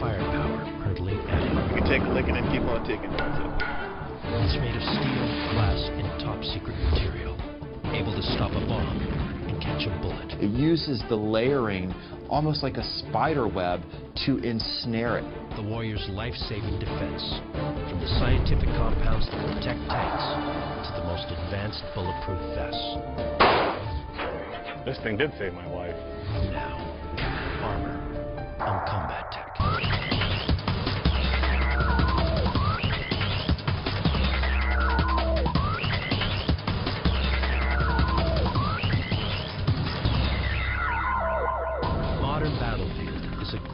firepower hurtling at him. You can take a licking and keep on taking. It. It's made of steel, glass, and top secret material, able to stop a bomb and catch a bullet. It uses the layering almost like a spider web to ensnare it. The Warrior's life-saving defense, from the scientific compounds that protect tanks to the most advanced bulletproof vests. This thing did save my life. Now, armor on combat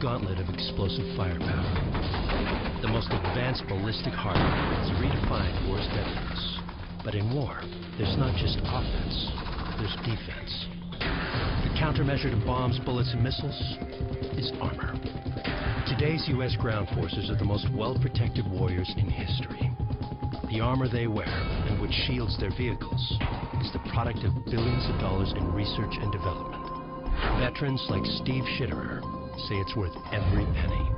gauntlet of explosive firepower. The most advanced ballistic hardware has redefined war's deadliness. But in war, there's not just offense, there's defense. The countermeasure to bombs, bullets, and missiles is armor. Today's U.S. ground forces are the most well-protected warriors in history. The armor they wear, and which shields their vehicles, is the product of billions of dollars in research and development. Veterans like Steve Tschiderer say it's worth every penny.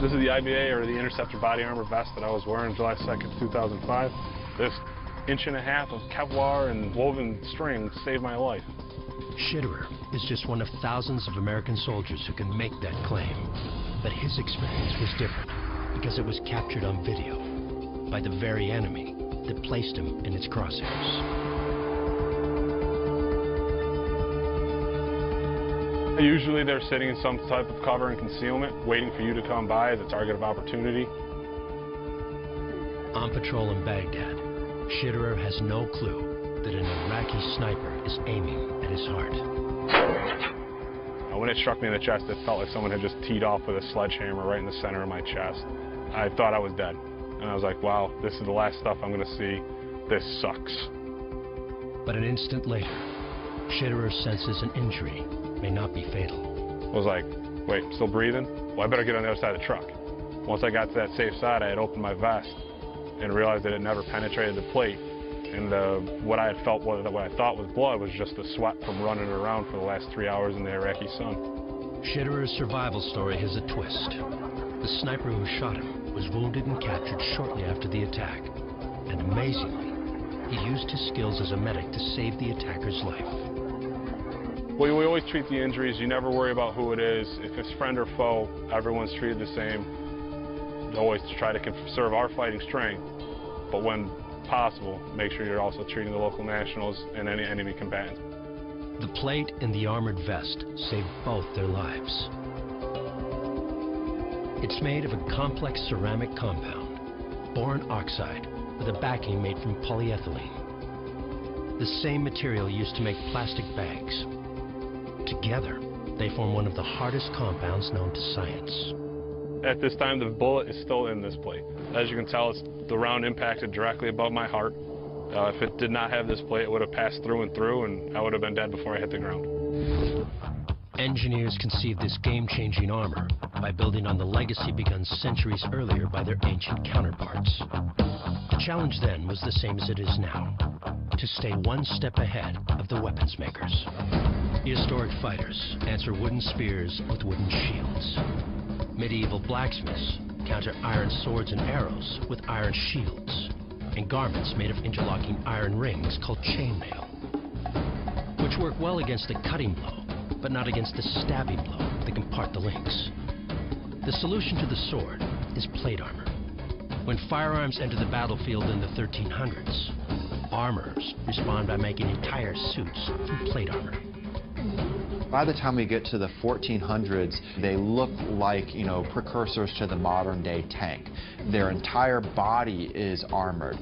This is the IBA or the Interceptor Body Armor vest that I was wearing July 2nd, 2005. This inch and a half of Kevlar and woven string saved my life. Tschiderer is just one of thousands of American soldiers who can make that claim. But his experience was different because it was captured on video by the very enemy that placed him in its crosshairs. Usually they're sitting in some type of cover and concealment, waiting for you to come by as a target of opportunity. On patrol in Baghdad, Tschiderer has no clue that an Iraqi sniper is aiming at his heart. When it struck me in the chest, it felt like someone had just teed off with a sledgehammer right in the center of my chest. I thought I was dead. And I was like, wow, this is the last stuff I'm going to see. This sucks. But an instant later, Tschiderer senses an injury may not be fatal. I was like, wait, still breathing? Well, I better get on the other side of the truck. Once I got to that safe side, I had opened my vest and realized that it never penetrated the plate. And uh, what I had felt, what, what I thought was blood, was just the sweat from running around for the last three hours in the Iraqi sun. Tschiderer's survival story has a twist. The sniper who shot him was wounded and captured shortly after the attack. And amazingly, he used his skills as a medic to save the attacker's life. We, we always treat the injuries. You never worry about who it is. If it's friend or foe, everyone's treated the same. Always try to conserve our fighting strength, but when possible, make sure you're also treating the local nationals and any enemy combatants. The plate and the armored vest saved both their lives. It's made of a complex ceramic compound, boron oxide, with a backing made from polyethylene. The same material used to make plastic bags. Together, they form one of the hardest compounds known to science. At this time, the bullet is still in this plate. As you can tell, it's, the round impacted directly above my heart. Uh, if it did not have this plate, it would have passed through and through, and I would have been dead before I hit the ground. Engineers conceived this game-changing armor by building on the legacy begun centuries earlier by their ancient counterparts. The challenge then was the same as it is now, to stay one step ahead of the weapons makers. Prehistoric fighters answer wooden spears with wooden shields. Medieval blacksmiths counter iron swords and arrows with iron shields, and garments made of interlocking iron rings called chainmail, which work well against a cutting blow, but not against a stabbing blow that can part the links. The solution to the sword is plate armor. When firearms enter the battlefield in the 1300s, armorers respond by making entire suits from plate armor. By the time we get to the 1400s, they look like, you know, precursors to the modern day tank. Their entire body is armored.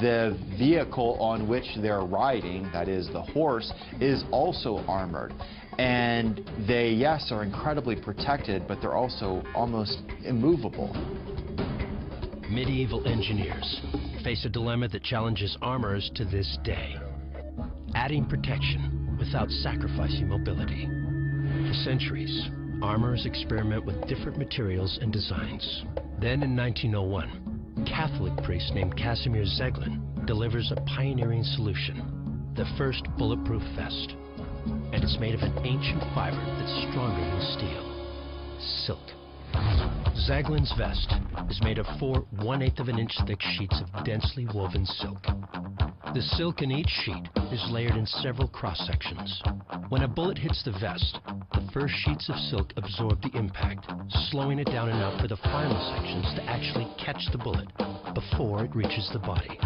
The vehicle on which they're riding, that is the horse, is also armored. And they, yes, are incredibly protected, but they're also almost immovable. Medieval engineers face a dilemma that challenges armors to this day. Adding protection without sacrificing mobility. For centuries, armorers experiment with different materials and designs. Then in 1901, Catholic priest named Casimir Zeglen delivers a pioneering solution, the first bulletproof vest. And it's made of an ancient fiber that's stronger than steel, silk. Zeglen's vest is made of four one-eighth of an inch thick sheets of densely woven silk. The silk in each sheet is layered in several cross-sections. When a bullet hits the vest, the first sheets of silk absorb the impact, slowing it down enough for the final sections to actually catch the bullet before it reaches the body.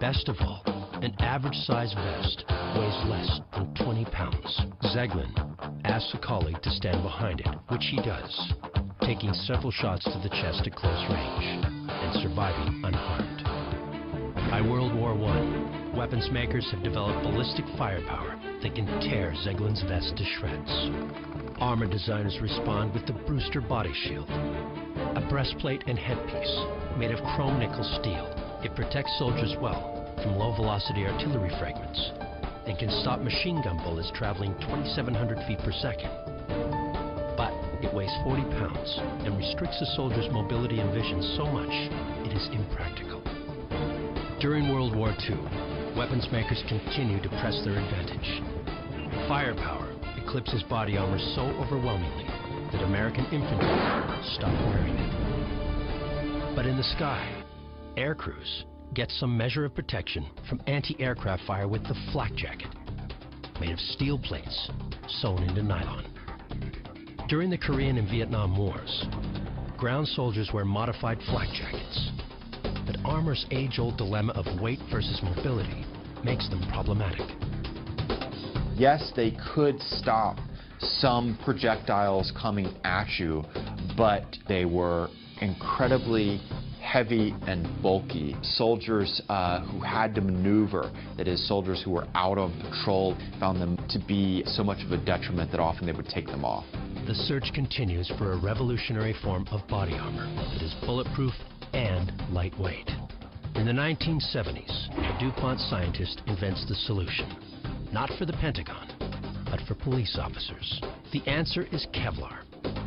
Best of all, an average size vest weighs less than 20 pounds. Zeglen asks a colleague to stand behind it, which he does, taking several shots to the chest at close range and surviving unharmed. By World War I, weapons makers have developed ballistic firepower that can tear Zeglen's vest to shreds. Armor designers respond with the Brewster body shield, a breastplate and headpiece made of chrome nickel steel. It protects soldiers well from low-velocity artillery fragments and can stop machine gun bullets traveling 2,700 feet per second. But it weighs 40 pounds and restricts a soldier's mobility and vision so much it is impractical. During World War II, weapons makers continued to press their advantage. Firepower eclipses body armor so overwhelmingly that American infantry stopped wearing it. But in the sky, air crews get some measure of protection from anti-aircraft fire with the flak jacket, made of steel plates sewn into nylon. During the Korean and Vietnam Wars, ground soldiers wear modified flak jackets. Armor's age-old dilemma of weight versus mobility makes them problematic. Yes, they could stop some projectiles coming at you, but they were incredibly heavy and bulky. Soldiers uh, who had to maneuver, that is, soldiers who were out on patrol, found them to be so much of a detriment that often they would take them off. The search continues for a revolutionary form of body armor that is bulletproof and lightweight. In the 1970s, a DuPont scientist invents the solution, not for the Pentagon, but for police officers. The answer is Kevlar,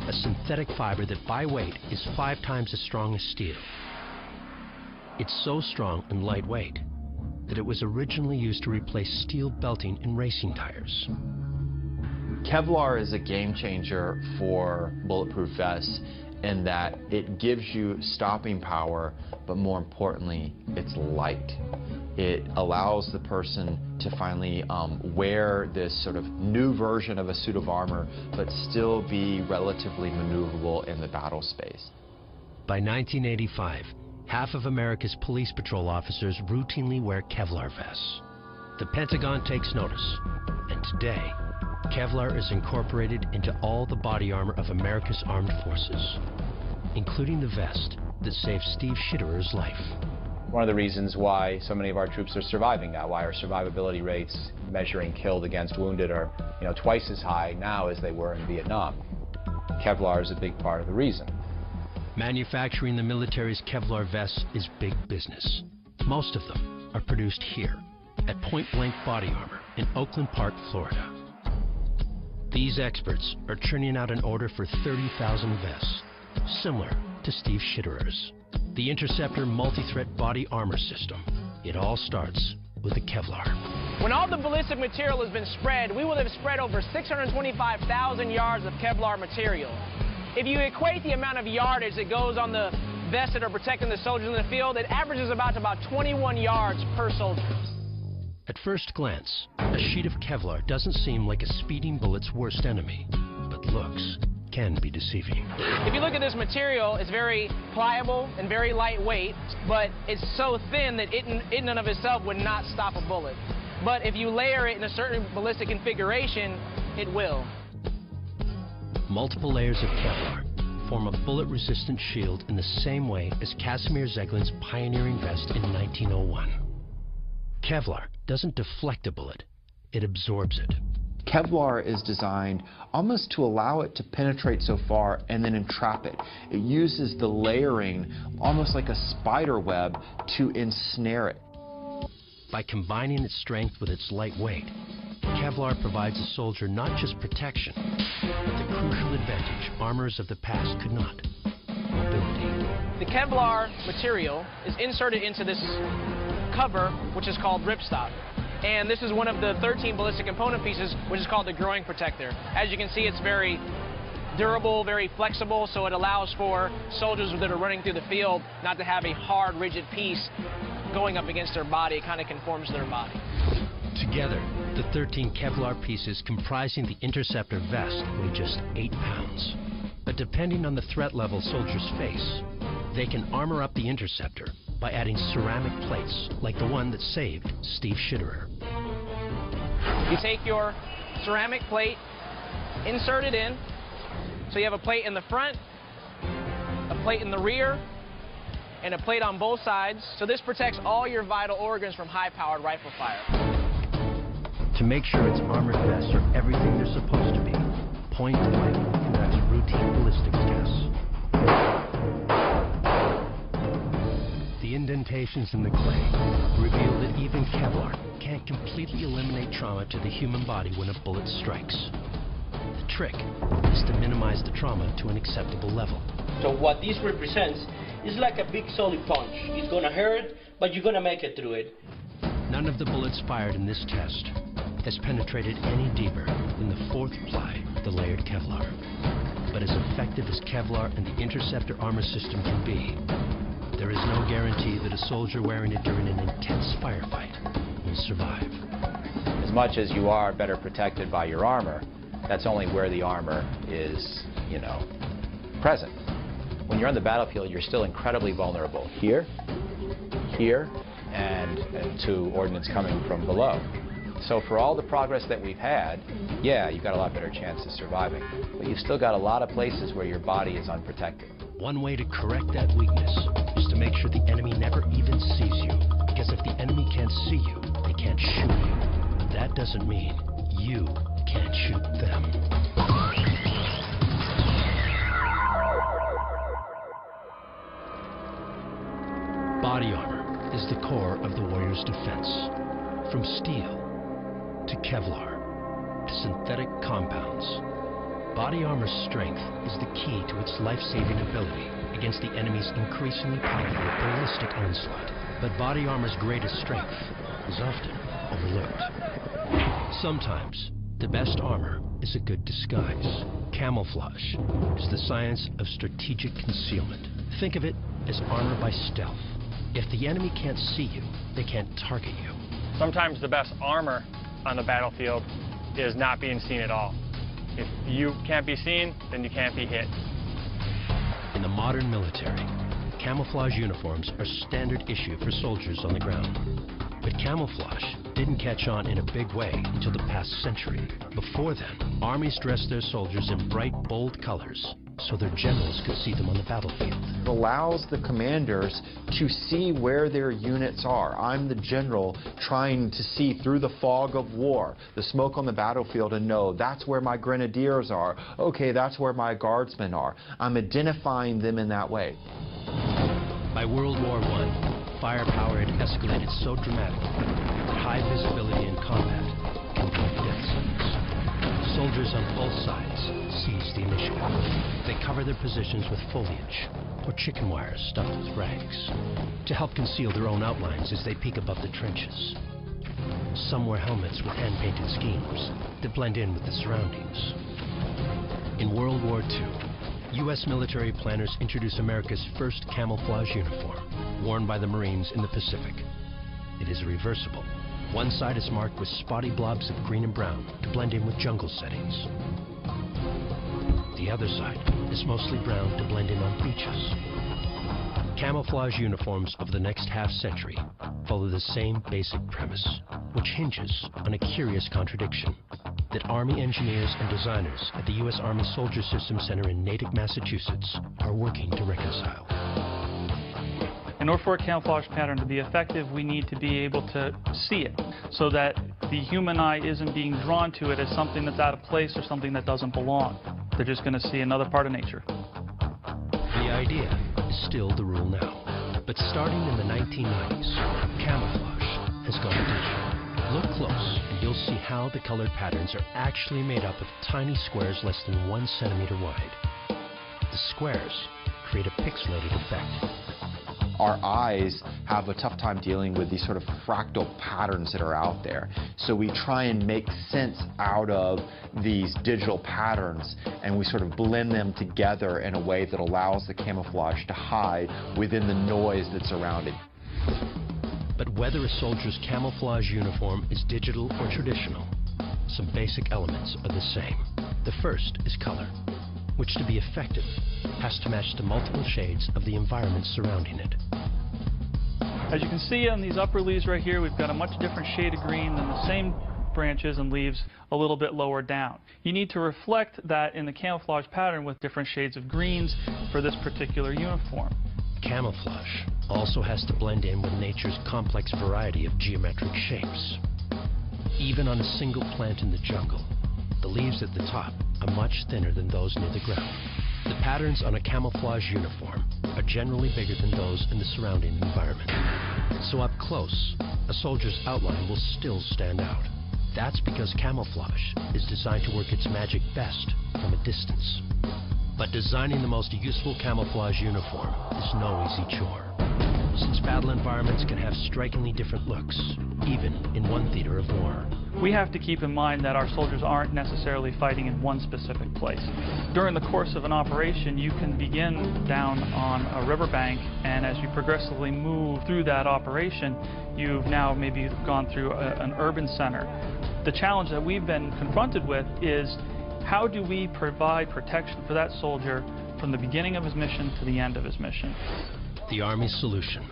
a synthetic fiber that by weight is five times as strong as steel it's so strong and lightweight that it was originally used to replace steel belting in racing tires. Kevlar is a game changer for bulletproof vests in that it gives you stopping power, but more importantly, it's light. It allows the person to finally um, wear this sort of new version of a suit of armor, but still be relatively maneuverable in the battle space. By 1985, half of America's police patrol officers routinely wear Kevlar vests. The Pentagon takes notice, and today, Kevlar is incorporated into all the body armor of America's armed forces, including the vest that saved Steve Tschiderer's life. One of the reasons why so many of our troops are surviving now, why our survivability rates measuring killed against wounded are you know, twice as high now as they were in Vietnam. Kevlar is a big part of the reason. Manufacturing the military's Kevlar vests is big business. Most of them are produced here at Point Blank Body Armor in Oakland Park, Florida. These experts are churning out an order for 30,000 vests, similar to Steve Tschiderer's. The Interceptor multi-threat body armor system. It all starts with the Kevlar. When all the ballistic material has been spread, we will have spread over 625,000 yards of Kevlar material. If you equate the amount of yardage that goes on the vests that are protecting the soldiers in the field, it averages about to about 21 yards per soldier. At first glance, a sheet of Kevlar doesn't seem like a speeding bullet's worst enemy, but looks can be deceiving. If you look at this material, it's very pliable and very lightweight, but it's so thin that it in, in and of itself would not stop a bullet. But if you layer it in a certain ballistic configuration, it will. Multiple layers of Kevlar form a bullet-resistant shield in the same way as Casimir Zeglen's pioneering vest in 1901. Kevlar doesn't deflect a bullet, it absorbs it. Kevlar is designed almost to allow it to penetrate so far and then entrap it. It uses the layering almost like a spider web to ensnare it. By combining its strength with its light weight, Kevlar provides a soldier not just protection, but the crucial advantage armors of the past could not, mobility. The Kevlar material is inserted into this cover, which is called ripstop. And this is one of the 13 ballistic component pieces, which is called the groin protector. As you can see, it's very durable, very flexible, so it allows for soldiers that are running through the field not to have a hard, rigid piece going up against their body. It kind of conforms to their body. Together, the 13 Kevlar pieces comprising the interceptor vest weigh just 8 pounds. But depending on the threat level soldiers face, they can armor up the interceptor by adding ceramic plates like the one that saved Steve Tschiderer. You take your ceramic plate, insert it in, so you have a plate in the front, a plate in the rear, and a plate on both sides. So this protects all your vital organs from high-powered rifle fire. To make sure its armored vests are everything they're supposed to be, point blank conducts routine ballistics tests. Indentations in the clay reveal that even Kevlar can't completely eliminate trauma to the human body when a bullet strikes. The trick is to minimize the trauma to an acceptable level. So what this represents is like a big solid punch. It's gonna hurt, but you're gonna make it through it. None of the bullets fired in this test has penetrated any deeper than the fourth ply of the layered Kevlar. But as effective as Kevlar and the interceptor armor system can be, there is no guarantee that a soldier wearing it during an intense firefight will survive. As much as you are better protected by your armor, that's only where the armor is, you know, present. When you're on the battlefield, you're still incredibly vulnerable. Here, here, and, and to ordnance coming from below. So for all the progress that we've had, yeah, you've got a lot better chance of surviving. But you've still got a lot of places where your body is unprotected. One way to correct that weakness is to make sure the enemy never even sees you. Because if the enemy can't see you, they can't shoot you. That doesn't mean you can't shoot them. Body armor is the core of the warrior's defense. From steel to Kevlar to synthetic compounds, body armor's strength is the key to its life-saving ability against the enemy's increasingly powerful ballistic onslaught. But body armor's greatest strength is often overlooked. Sometimes, the best armor is a good disguise. Camouflage is the science of strategic concealment. Think of it as armor by stealth. If the enemy can't see you, they can't target you. Sometimes the best armor on the battlefield is not being seen at all. If you can't be seen, then you can't be hit. In the modern military, camouflage uniforms are standard issue for soldiers on the ground. But camouflage didn't catch on in a big way until the past century. Before then, armies dressed their soldiers in bright, bold colors so their generals could see them on the battlefield. It allows the commanders to see where their units are. I'm the general trying to see through the fog of war, the smoke on the battlefield, and know that's where my grenadiers are. Okay, that's where my guardsmen are. I'm identifying them in that way. By World War I, firepower had escalated so dramatically that high visibility in combat can death sentence. Soldiers on both sides the. They cover their positions with foliage or chicken wires stuffed with rags to help conceal their own outlines as they peek above the trenches. Some wear helmets with hand-painted schemes that blend in with the surroundings. In World War II, U.S. military planners introduced America's first camouflage uniform, worn by the Marines in the Pacific. It is reversible. One side is marked with spotty blobs of green and brown to blend in with jungle settings. The other side is mostly brown to blend in on beaches. Camouflage uniforms of the next half century follow the same basic premise, which hinges on a curious contradiction that Army engineers and designers at the U.S. Army Soldier System Center in Natick, Massachusetts are working to reconcile. In order for a camouflage pattern to be effective, we need to be able to see it so that the human eye isn't being drawn to it as something that's out of place or something that doesn't belong. They're just going to see another part of nature. The idea is still the rule now. But starting in the 1990s, camouflage has gone digital. Look close and you'll see how the colored patterns are actually made up of tiny squares less than one centimeter wide. The squares create a pixelated effect. Our eyes have a tough time dealing with these sort of fractal patterns that are out there. So we try and make sense out of these digital patterns and we sort of blend them together in a way that allows the camouflage to hide within the noise that's around it. But whether a soldier's camouflage uniform is digital or traditional, some basic elements are the same. The first is color, which to be effective has to match the multiple shades of the environment surrounding it. As you can see on these upper leaves right here, we've got a much different shade of green than the same branches and leaves a little bit lower down. You need to reflect that in the camouflage pattern with different shades of greens for this particular uniform. Camouflage also has to blend in with nature's complex variety of geometric shapes. Even on a single plant in the jungle, the leaves at the top are much thinner than those near the ground. The patterns on a camouflage uniform are generally bigger than those in the surrounding environment. So up close, a soldier's outline will still stand out. That's because camouflage is designed to work its magic best from a distance. But designing the most useful camouflage uniform is no easy chore since battle environments can have strikingly different looks, even in one theater of war. We have to keep in mind that our soldiers aren't necessarily fighting in one specific place. During the course of an operation, you can begin down on a riverbank, and as you progressively move through that operation, you've now maybe gone through a, an urban center. The challenge that we've been confronted with is how do we provide protection for that soldier from the beginning of his mission to the end of his mission? The Army's solution,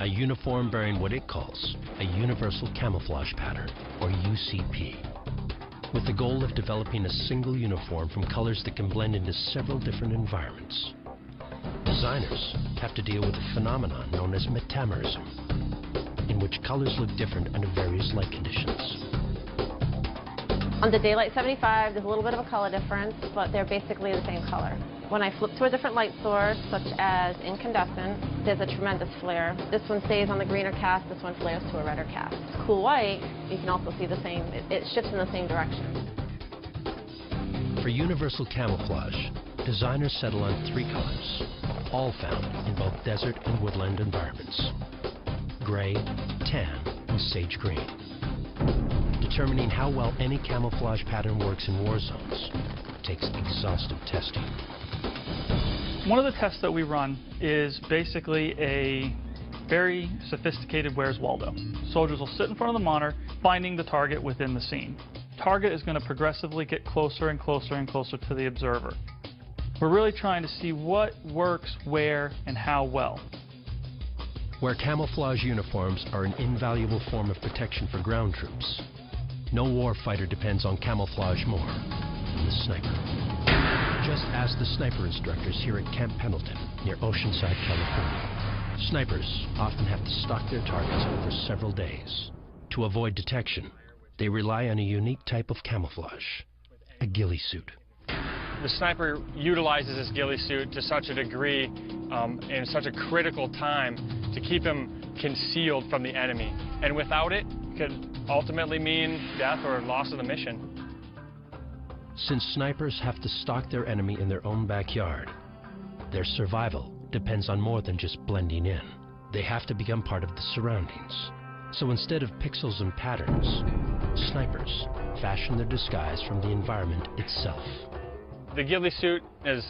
a uniform bearing what it calls a Universal Camouflage Pattern, or UCP, with the goal of developing a single uniform from colors that can blend into several different environments. Designers have to deal with a phenomenon known as metamerism, in which colors look different under various light conditions. On the Daylight 75, there's a little bit of a color difference, but they're basically the same color. When I flip to a different light source, such as incandescent, there's a tremendous flare. This one stays on the greener cast, this one flares to a redder cast. Cool white, you can also see the same, it, it shifts in the same direction. For universal camouflage, designers settle on three colors, all found in both desert and woodland environments. Gray, tan, and sage green. Determining how well any camouflage pattern works in war zones takes exhaustive testing. One of the tests that we run is basically a very sophisticated Where's Waldo. Soldiers will sit in front of the monitor, finding the target within the scene. Target is going to progressively get closer and closer and closer to the observer. We're really trying to see what works where and how well. Where camouflage uniforms are an invaluable form of protection for ground troops, no warfighter depends on camouflage more than the sniper just as the sniper instructors here at Camp Pendleton near Oceanside, California. Snipers often have to stalk their targets over several days. To avoid detection, they rely on a unique type of camouflage, a ghillie suit. The sniper utilizes his ghillie suit to such a degree um, in such a critical time to keep him concealed from the enemy. And without it, could ultimately mean death or loss of the mission. Since snipers have to stalk their enemy in their own backyard, their survival depends on more than just blending in. They have to become part of the surroundings. So instead of pixels and patterns, snipers fashion their disguise from the environment itself. The ghillie suit is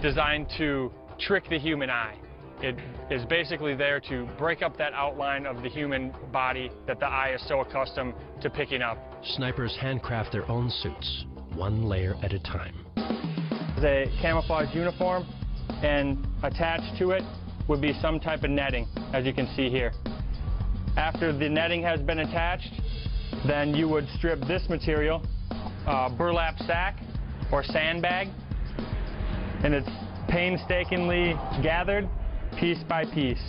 designed to trick the human eye. It is basically there to break up that outline of the human body that the eye is so accustomed to picking up. Snipers handcraft their own suits one layer at a time. The camouflage uniform and attached to it would be some type of netting, as you can see here. After the netting has been attached, then you would strip this material, burlap sack or sandbag, and it's painstakingly gathered piece by piece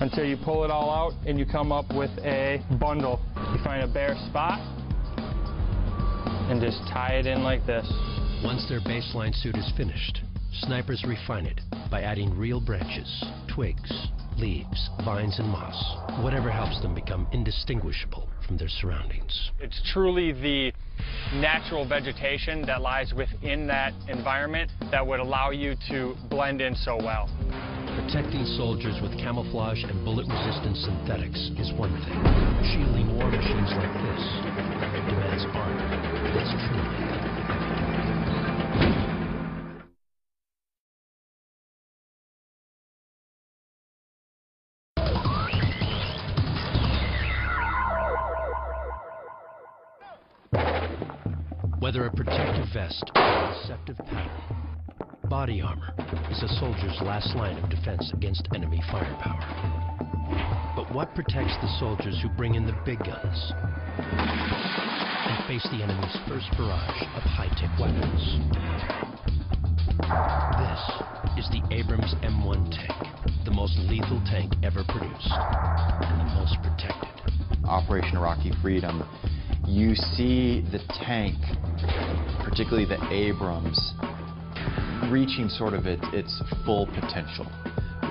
until you pull it all out and you come up with a bundle. You find a bare spot, and just tie it in like this. Once their baseline suit is finished, snipers refine it by adding real branches, twigs, leaves, vines, and moss, whatever helps them become indistinguishable from their surroundings. It's truly the natural vegetation that lies within that environment that would allow you to blend in so well. Protecting soldiers with camouflage and bullet-resistant synthetics is one thing. Shielding war machines like this demands armor that's truly. Whether a protective vest or a deceptive pattern, body armor is a soldier's last line of defense against enemy firepower. But what protects the soldiers who bring in the big guns and face the enemy's first barrage of high-tech weapons? This is the Abrams M1 tank, the most lethal tank ever produced and the most protected. Operation Iraqi Freedom, you see the tank, particularly the Abrams, reaching sort of it, its full potential.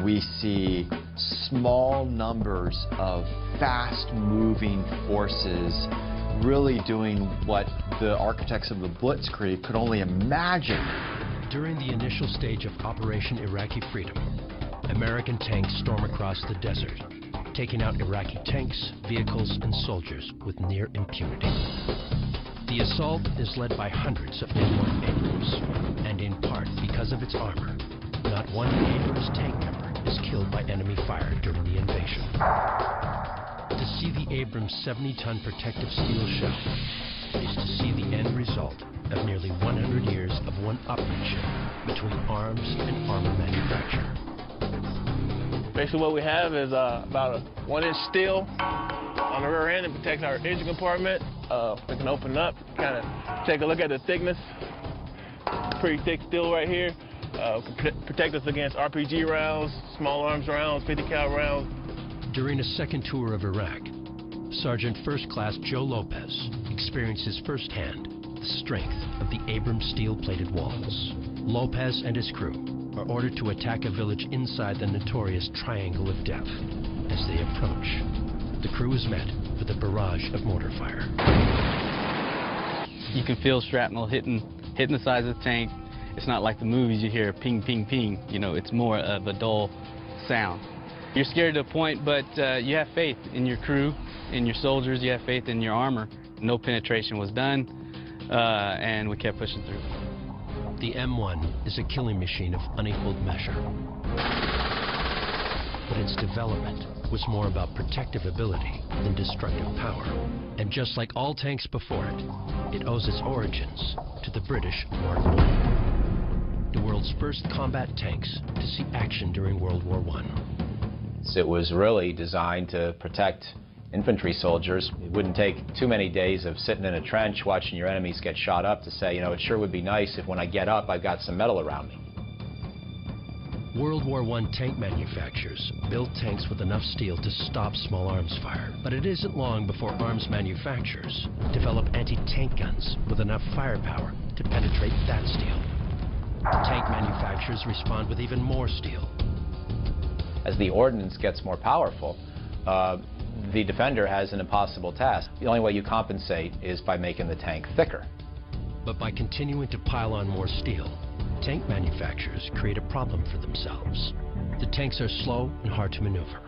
We see small numbers of fast-moving forces really doing what the architects of the Blitzkrieg could only imagine. During the initial stage of Operation Iraqi Freedom, American tanks storm across the desert, taking out Iraqi tanks, vehicles, and soldiers with near impunity. The assault is led by hundreds of M1 Abrams, and in part because of its armor, not one Abrams tank member is killed by enemy fire during the invasion. To see the Abrams 70-ton protective steel shell is to see the end result of nearly 100 years of one-upmanship between arms and armor manufacture. Basically what we have is uh, about a one-inch steel on the rear end. It protects our engine compartment. Uh, we can open up, kind of take a look at the thickness. Pretty thick steel right here. Uh, protect us against RPG rounds, small arms rounds, 50 cal rounds. During a second tour of Iraq, Sergeant First Class Joe Lopez experiences firsthand the strength of the Abrams steel-plated walls. Lopez and his crew are ordered to attack a village inside the notorious Triangle of Death. As they approach, the crew is met with a barrage of mortar fire. You can feel shrapnel hitting, hitting the sides of the tank. It's not like the movies you hear ping, ping, ping. You know, it's more of a dull sound. You're scared to a point, but uh, you have faith in your crew, in your soldiers. You have faith in your armor. No penetration was done, uh, and we kept pushing through. The M1 is a killing machine of unequaled measure. But its development was more about protective ability than destructive power. And just like all tanks before it, it owes its origins to the British Mark I, the world's first combat tanks to see action during World War I. It was really designed to protect infantry soldiers. It wouldn't take too many days of sitting in a trench watching your enemies get shot up to say, you know, it sure would be nice if when I get up I've got some metal around me. World War I tank manufacturers built tanks with enough steel to stop small arms fire. But it isn't long before arms manufacturers develop anti-tank guns with enough firepower to penetrate that steel. Tank manufacturers respond with even more steel. As the ordnance gets more powerful, uh, the defender has an impossible task. The only way you compensate is by making the tank thicker. But by continuing to pile on more steel, tank manufacturers create a problem for themselves. The tanks are slow and hard to maneuver.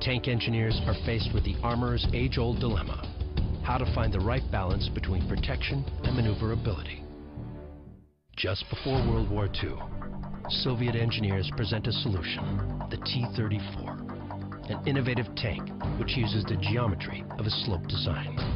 Tank engineers are faced with the armorer's age-old dilemma, how to find the right balance between protection and maneuverability. Just before World War II, Soviet engineers present a solution, the T-34, an innovative tank which uses the geometry of a slope design.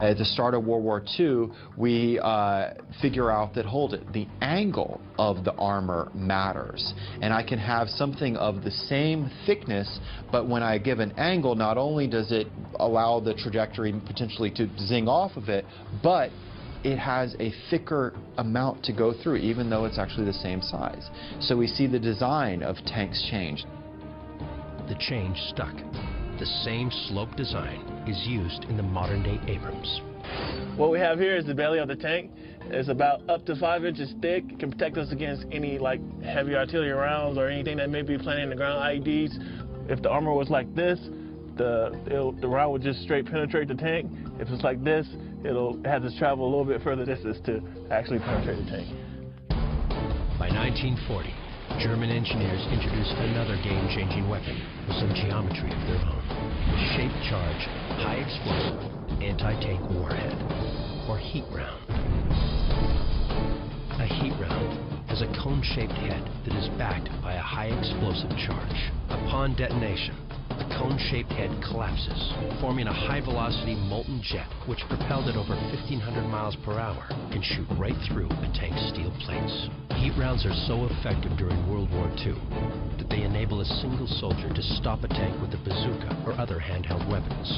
At the start of World War II, we uh, figure out that, hold it, the angle of the armor matters. And I can have something of the same thickness, but when I give an angle, not only does it allow the trajectory potentially to zing off of it, but it has a thicker amount to go through, even though it's actually the same size. So we see the design of tanks change. The change stuck. The same slope design is used in the modern-day Abrams. What we have here is the belly of the tank. It's about up to five inches thick. It can protect us against any like heavy artillery rounds or anything that may be planted in the ground, IEDs. If the armor was like this, the the round would just straight penetrate the tank. If it's like this, it'll have to travel a little bit further distance to actually penetrate the tank. By 1940, German engineers introduced another game-changing weapon with some geometry of their own. Shape charge, high explosive, anti-tank warhead, or heat round. A heat round has a cone-shaped head that is backed by a high explosive charge. Upon detonation, the cone-shaped head collapses, forming a high-velocity molten jet which, propelled at over 1,500 miles per hour, can shoot right through a tank's steel plates. Heat rounds are so effective during World War II that they enable a single soldier to stop a tank with a bazooka or other handheld weapons.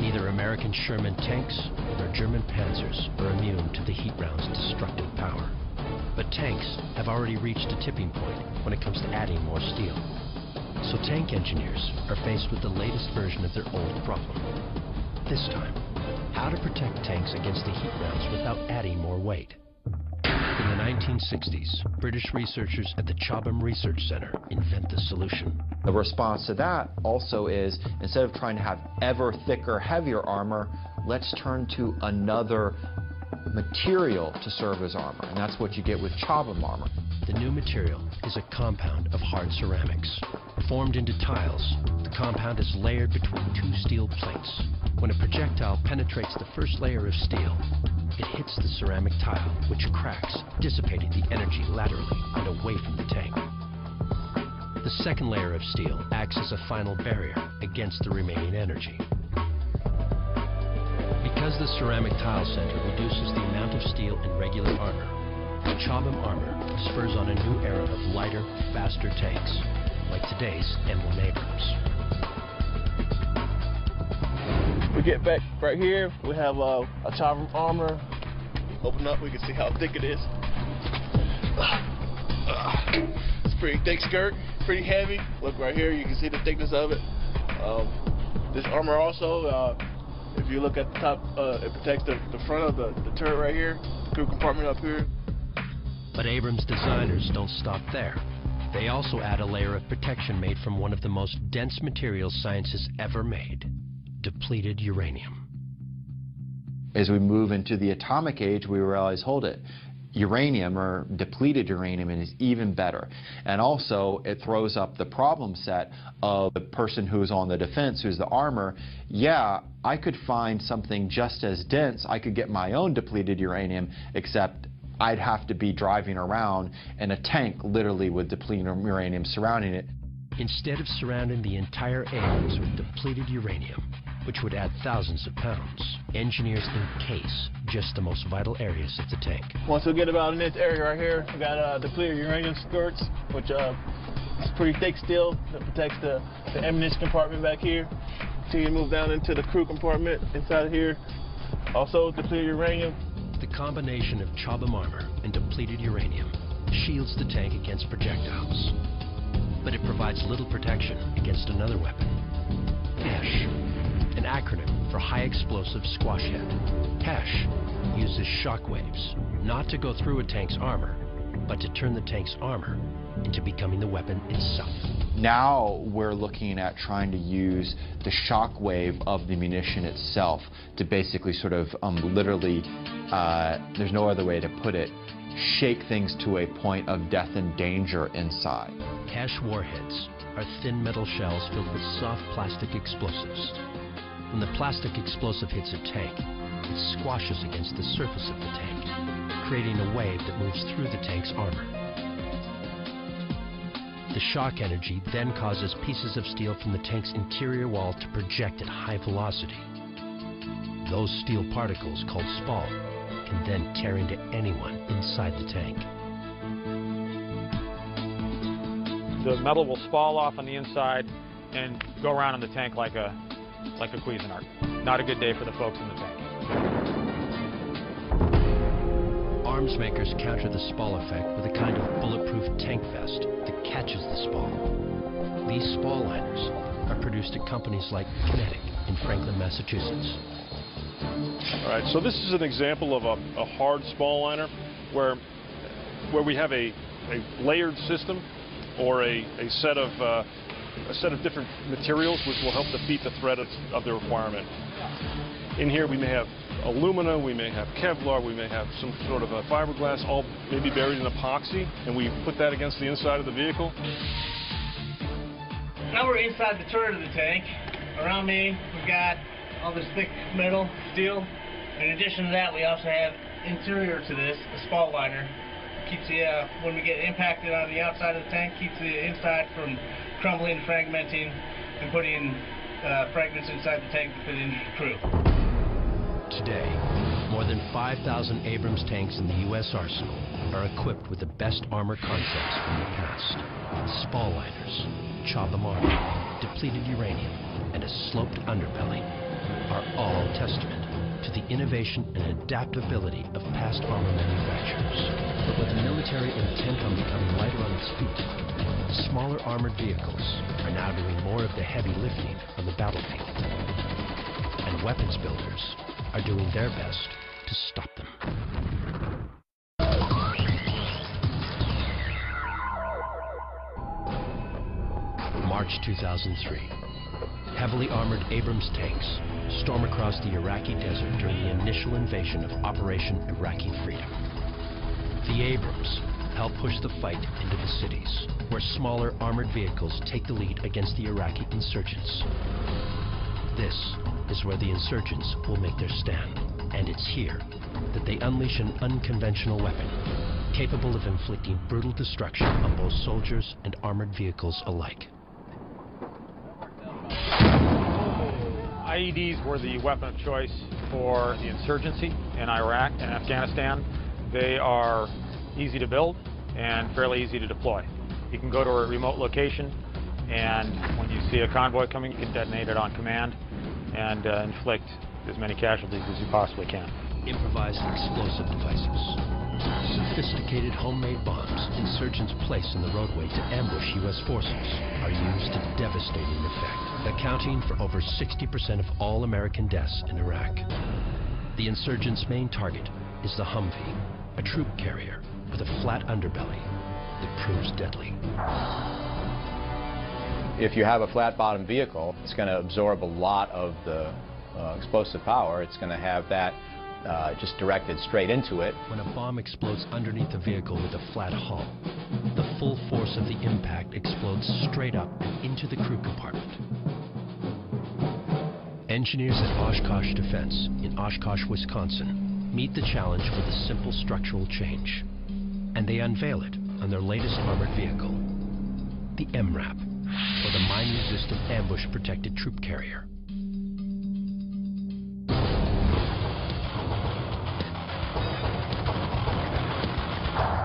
Neither American Sherman tanks nor German panzers are immune to the heat round's destructive power. But tanks have already reached a tipping point when it comes to adding more steel. So tank engineers are faced with the latest version of their old problem. This time, how to protect tanks against the heat rounds without adding more weight. In the 1960s, British researchers at the Chobham Research Center invent the solution. The response to that also is, instead of trying to have ever thicker, heavier armor, let's turn to another material to serve as armor. And that's what you get with Chobham armor. The new material is a compound of hard ceramics. Formed into tiles, the compound is layered between two steel plates. When a projectile penetrates the first layer of steel, it hits the ceramic tile, which cracks, dissipating the energy laterally and away from the tank. The second layer of steel acts as a final barrier against the remaining energy. Because the ceramic tile center reduces the amount of steel in regular armor, Chobham armor spurs on a new era of lighter, faster tanks, like today's M1 Abrams. We get back right here, we have uh, a Chobham armor. Open up, we can see how thick it is. It's a pretty thick skirt, pretty heavy. Look right here, you can see the thickness of it. Um, this armor also, uh, if you look at the top, uh, it protects the, the front of the, the turret right here, the crew compartment up here. But Abrams designers don't stop there. They also add a layer of protection made from one of the most dense materials science has ever made, depleted uranium. As we move into the atomic age, we realize, hold it, uranium or depleted uranium is even better. And also, it throws up the problem set of the person who's on the defense, who's the armor. Yeah, I could find something just as dense. I could get my own depleted uranium, except I'd have to be driving around in a tank literally with depleted uranium surrounding it. Instead of surrounding the entire Abrams with depleted uranium, which would add thousands of pounds, engineers encase just the most vital areas of the tank. Once we get about in this area right here, we got uh, depleted uranium skirts, which uh, is pretty thick steel that protects the, the ammunition compartment back here. Continue to move down into the crew compartment inside of here. Also depleted uranium. The combination of Chobham armor and depleted uranium shields the tank against projectiles. But it provides little protection against another weapon, HESH, an acronym for High Explosive Squash Head. HESH uses shock waves, not to go through a tank's armor, but to turn the tank's armor into becoming the weapon itself. Now we're looking at trying to use the shock wave of the munition itself to basically sort of um, literally, uh, there's no other way to put it, shake things to a point of death and danger inside. HESH warheads are thin metal shells filled with soft plastic explosives. When the plastic explosive hits a tank, it squashes against the surface of the tank, creating a wave that moves through the tank's armor. The shock energy then causes pieces of steel from the tank's interior wall to project at high velocity. Those steel particles, called spall, can then tear into anyone inside the tank. The metal will spall off on the inside and go around in the tank like a like a Cuisinart. Not a good day for the folks in the tank. Arms makers counter the spall effect with a kind of bulletproof tank vest that catches the spall. These spall liners are produced at companies like Kinetic in Franklin, Massachusetts. All right, so this is an example of a, a hard spall liner where, where we have a, a layered system or a, a set of uh, a set of different materials which will help defeat the threat of, of the requirement. In here we may have alumina, we may have Kevlar, we may have some sort of a fiberglass, all maybe buried in epoxy, and we put that against the inside of the vehicle. Now we're inside the turret of the tank. Around me, we've got all this thick metal, steel. In addition to that, we also have interior to this, a spall liner. Keeps the, uh, when we get impacted on the outside of the tank, keeps the inside from crumbling, fragmenting, and putting uh, fragments inside the tank to fit into the crew. Today, more than 5,000 Abrams tanks in the U.S. arsenal are equipped with the best armor concepts from the past. Spall liners, Chobham armor, depleted uranium, and a sloped underbelly are all testament to the innovation and adaptability of past armor manufacturers. But with the military intent on becoming lighter on its feet, smaller armored vehicles are now doing more of the heavy lifting on the battlefield. And weapons builders are doing their best to stop them. March 2003. Heavily armored Abrams tanks storm across the Iraqi desert during the initial invasion of Operation Iraqi Freedom. The Abrams help push the fight into the cities, where smaller armored vehicles take the lead against the Iraqi insurgents. This is where the insurgents will make their stand, and it's here that they unleash an unconventional weapon capable of inflicting brutal destruction on both soldiers and armored vehicles alike. IEDs were the weapon of choice for the insurgency in Iraq and Afghanistan. They are easy to build and fairly easy to deploy. You can go to a remote location and when you see a convoy coming, you can detonate it on command and uh, inflict as many casualties as you possibly can. Improvised explosive devices. Sophisticated homemade bombs insurgents place in the roadway to ambush U.S. forces are used to devastating effect, accounting for over 60% of all American deaths in Iraq. The insurgents' main target is the Humvee, a troop carrier with a flat underbelly that proves deadly. If you have a flat-bottom vehicle, it's going to absorb a lot of the uh, explosive power. It's going to have that uh, just directed straight into it. When a bomb explodes underneath a vehicle with a flat hull, the full force of the impact explodes straight up and into the crew compartment. Engineers at Oshkosh Defense in Oshkosh, Wisconsin meet the challenge with a simple structural change. And they unveil it on their latest armored vehicle, the MRAP, or the Mine-Resistant Ambush Protected Troop Carrier.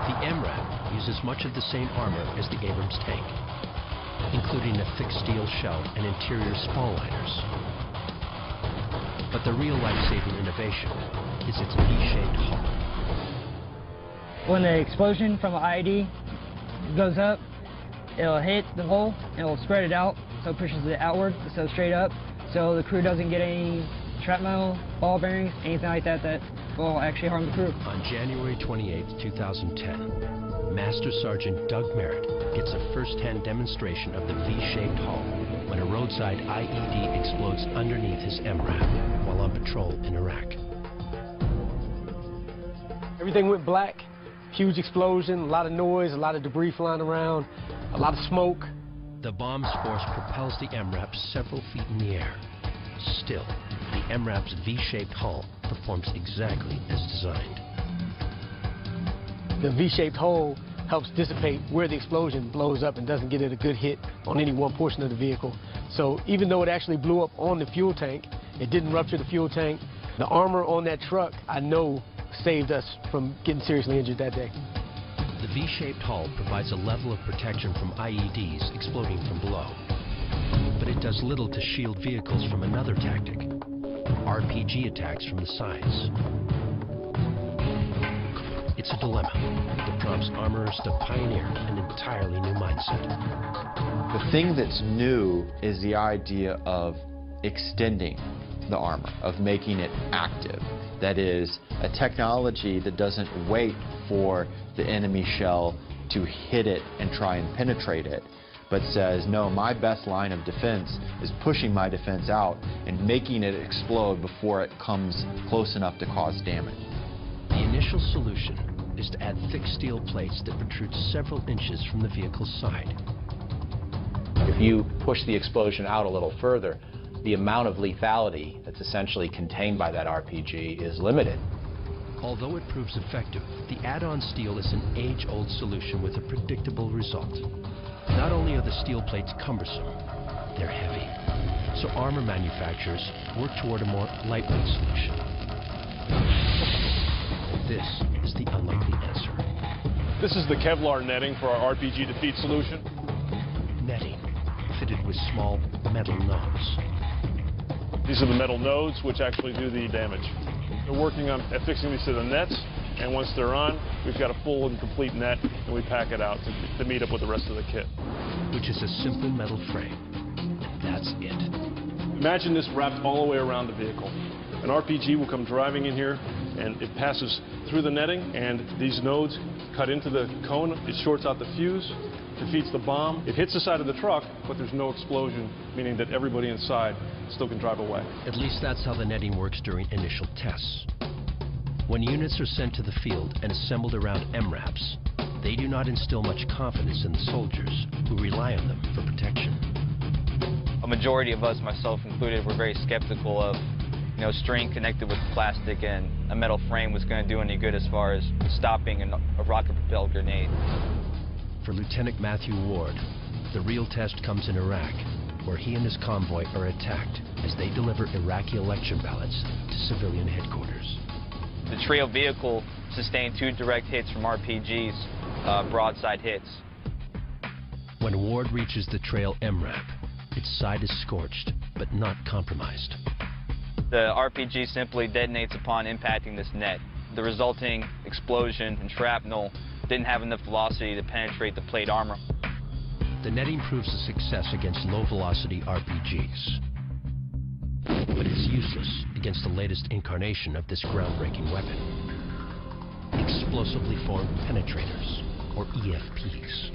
The MRAP uses much of the same armor as the Abrams tank, including a thick steel shell and interior spall liners. But the real life-saving innovation is its V-shaped hull. When the explosion from an IED goes up, it'll hit the hole and it'll spread it out, so it pushes it outward so straight up, so the crew doesn't get any trap metal, ball bearings, anything like that that will actually harm the crew. On January 28, 2010, Master Sergeant Doug Merritt gets a first-hand demonstration of the V-shaped hull when a roadside IED explodes underneath his MRAP while on patrol in Iraq. Everything went black, huge explosion, a lot of noise, a lot of debris flying around, a lot of smoke. The bomb's force propels the MRAP several feet in the air. Still, the MRAP's V-shaped hull performs exactly as designed. The V-shaped hull helps dissipate where the explosion blows up and doesn't get it a good hit on any one portion of the vehicle. So even though it actually blew up on the fuel tank, it didn't rupture the fuel tank. The armor on that truck, I know, saved us from getting seriously injured that day. The V-shaped hull provides a level of protection from IEDs exploding from below. But it does little to shield vehicles from another tactic, RPG attacks from the sides. It's a dilemma that prompts armorers to pioneer an entirely new mindset. The thing that's new is the idea of extending the armor, of making it active. That is, a technology that doesn't wait for the enemy shell to hit it and try and penetrate it, but says, no, my best line of defense is pushing my defense out and making it explode before it comes close enough to cause damage. The initial solution is to add thick steel plates that protrude several inches from the vehicle's side. If you push the explosion out a little further, the amount of lethality that's essentially contained by that RPG is limited. Although it proves effective, the add-on steel is an age-old solution with a predictable result. Not only are the steel plates cumbersome, they're heavy. So armor manufacturers work toward a more lightweight solution. This is the unlikely answer. This is the Kevlar netting for our RPG defeat solution. Netting fitted with small metal nodes. These are the metal nodes which actually do the damage. They're working on affixing these to the nets, and once they're on, we've got a full and complete net, and we pack it out to, to meet up with the rest of the kit. Which is a simple metal frame. That's it. Imagine this wrapped all the way around the vehicle. An RPG will come driving in here, and it passes through the netting, and these nodes cut into the cone. It shorts out the fuse, defeats the bomb. It hits the side of the truck, but there's no explosion, meaning that everybody inside still can drive away. At least that's how the netting works during initial tests. When units are sent to the field and assembled around MRAPs, they do not instill much confidence in the soldiers who rely on them for protection. A majority of us, myself included, were very skeptical of you know, string connected with plastic and a metal frame was going to do any good as far as stopping a rocket-propelled grenade. For Lieutenant Matthew Ward, the real test comes in Iraq, where he and his convoy are attacked as they deliver Iraqi election ballots to civilian headquarters. The trail vehicle sustained two direct hits from RPGs, uh, broadside hits. When Ward reaches the trail MRAP, its side is scorched, but not compromised. The RPG simply detonates upon impacting this net. The resulting explosion and shrapnel didn't have enough velocity to penetrate the plate armor. The netting proves a success against low-velocity RPGs. But it's useless against the latest incarnation of this groundbreaking weapon. Explosively formed penetrators, or EFPs.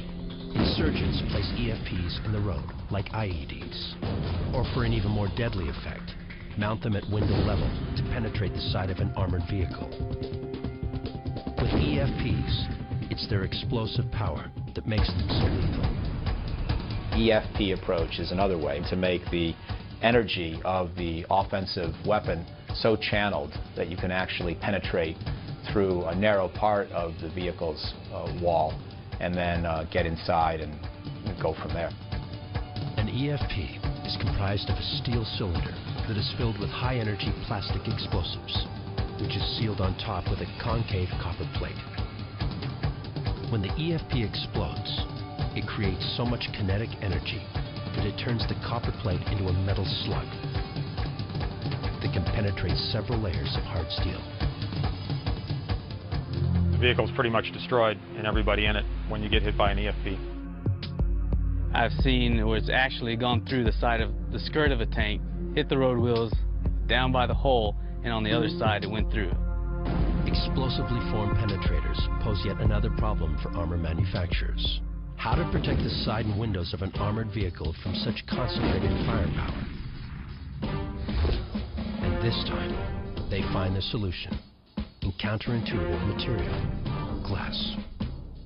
Insurgents place EFPs in the road, like IEDs. Or for an even more deadly effect, mount them at window level to penetrate the side of an armored vehicle. With EFPs, it's their explosive power that makes them so lethal. EFP approach is another way to make the energy of the offensive weapon so channeled that you can actually penetrate through a narrow part of the vehicle's uh, wall and then uh, get inside and go from there. An EFP is comprised of a steel cylinder that is filled with high-energy plastic explosives, which is sealed on top with a concave copper plate. When the EFP explodes, it creates so much kinetic energy that it turns the copper plate into a metal slug that can penetrate several layers of hard steel. The vehicle's pretty much destroyed and everybody in it when you get hit by an EFP. I've seen where it's actually gone through the side of the skirt of a tank, hit the road wheels, down by the hole, and on the other side it went through. Explosively formed penetrators pose yet another problem for armor manufacturers. How to protect the side and windows of an armored vehicle from such concentrated firepower. And this time, they find the solution in counterintuitive material, glass.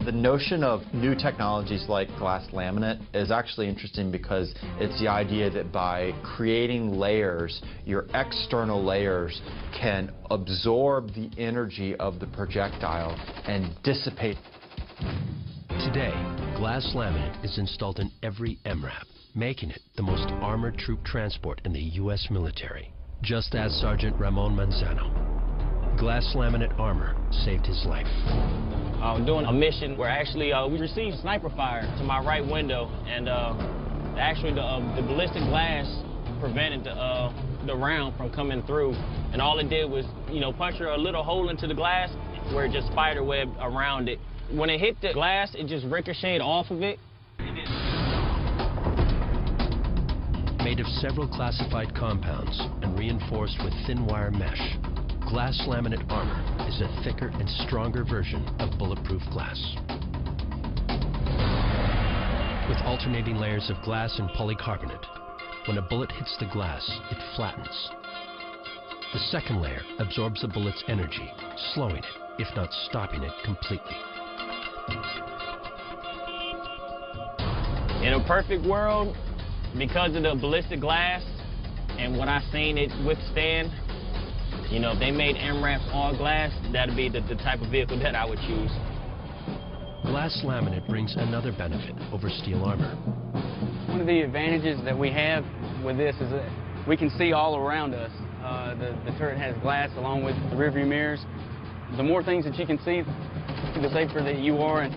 The notion of new technologies like glass laminate is actually interesting because it's the idea that by creating layers, your external layers can absorb the energy of the projectile and dissipate. Today, glass laminate is installed in every MRAP, making it the most armored troop transport in the U.S. military. Just as Sergeant Ramon Manzano. Glass laminate armor saved his life. I'm doing a mission where actually uh, we received sniper fire to my right window, and uh, actually the, uh, the, ballistic glass prevented the, uh, the round from coming through. And all it did was, you know, puncture a little hole into the glass where it just spider webbed around it. When it hit the glass, it just ricocheted off of it. Made of several classified compounds and reinforced with thin wire mesh, glass laminate armor is a thicker and stronger version of bulletproof glass. With alternating layers of glass and polycarbonate. When a bullet hits the glass, it flattens. The second layer absorbs the bullet's energy, slowing it, if not stopping it completely. In a perfect world, because of the ballistic glass and what I've seen it withstand, you know, if they made MRAPs all glass, that'd be the, the type of vehicle that I would choose. Glass laminate brings another benefit over steel armor. One of the advantages that we have with this is that we can see all around us. Uh, the, the turret has glass along with the rearview mirrors. The more things that you can see, the safer that you are. And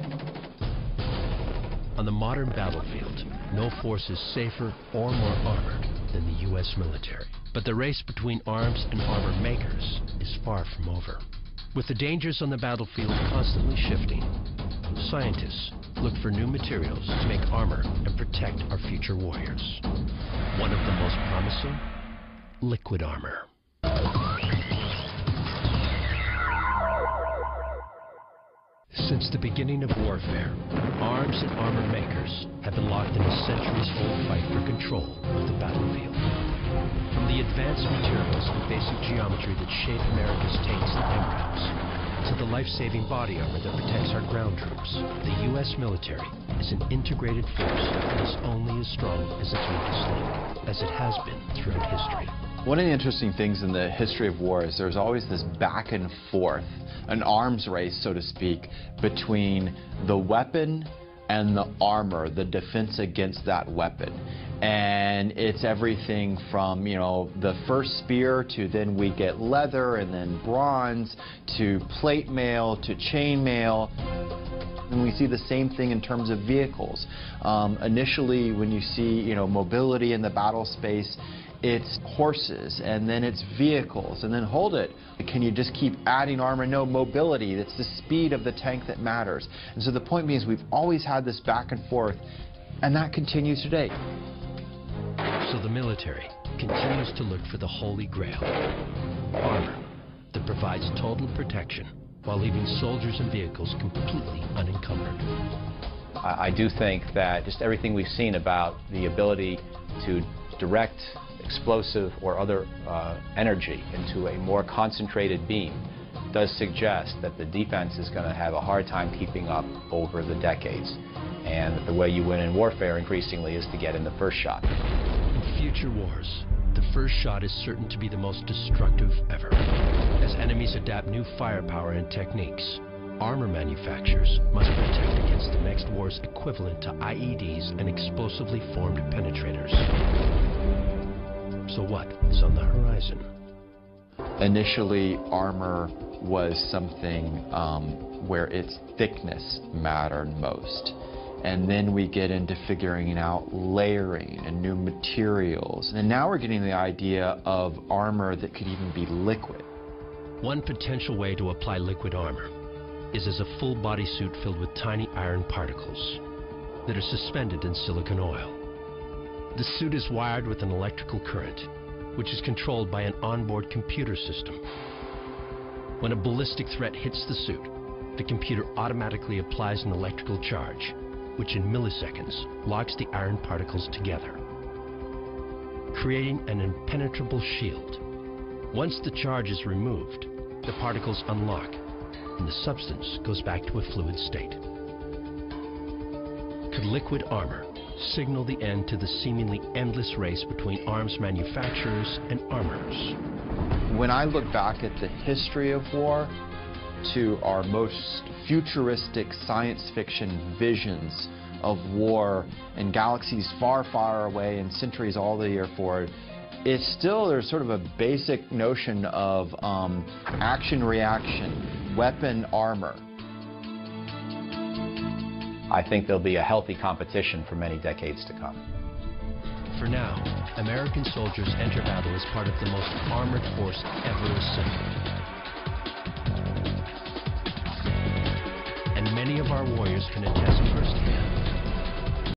On the modern battlefield, no force is safer or more armored than the U.S. military. But the race between arms and armor makers is far from over. With the dangers on the battlefield constantly shifting, scientists look for new materials to make armor and protect our future warriors. One of the most promising, liquid armor. Since the beginning of warfare, arms and armor makers have been locked in a centuries-old fight for control of the battlefield. From the advanced materials and basic geometry that shape America's tanks and MRAPs, to the life-saving body armor that protects our ground troops, the U.S. military is an integrated force that is only as strong as its weakest link, as it has been throughout history. One of the interesting things in the history of war is there's always this back and forth, an arms race, so to speak, between the weapon and the armor, the defense against that weapon. And it's everything from, you know, the first spear to then we get leather and then bronze to plate mail to chain mail. And we see the same thing in terms of vehicles. Um, initially, when you see, you know, mobility in the battle space, it's horses and then it's vehicles and then hold it. Can you just keep adding armor? No, mobility. It's the speed of the tank that matters. And so the point being is we've always had this back and forth and that continues today. So the military continues to look for the holy grail, armor that provides total protection while leaving soldiers and vehicles completely unencumbered. I, I do think that just everything we've seen about the ability to direct explosive or other uh, energy into a more concentrated beam does suggest that the defense is going to have a hard time keeping up over the decades. And that the way you win in warfare increasingly is to get in the first shot. In future wars, the first shot is certain to be the most destructive ever. As enemies adapt new firepower and techniques, armor manufacturers must protect against the next war's equivalent to IEDs and explosively formed penetrators. So what is on the horizon? Initially, armor was something um, where its thickness mattered most. And then we get into figuring out layering and new materials. And now we're getting the idea of armor that could even be liquid. One potential way to apply liquid armor is as a full body suit filled with tiny iron particles that are suspended in silicon oil. The suit is wired with an electrical current, which is controlled by an onboard computer system. When a ballistic threat hits the suit, the computer automatically applies an electrical charge, which in milliseconds locks the iron particles together, creating an impenetrable shield. Once the charge is removed, the particles unlock and the substance goes back to a fluid state. Could liquid armor signal the end to the seemingly endless race between arms manufacturers and armorers? When I look back at the history of war, to our most futuristic science fiction visions of war in galaxies far, far away and centuries all the year forward, it's still there's sort of a basic notion of um, action reaction, weapon armor. I think there'll be a healthy competition for many decades to come. For now, American soldiers enter battle as part of the most armored force ever assembled. Many of our warriors can attest firsthand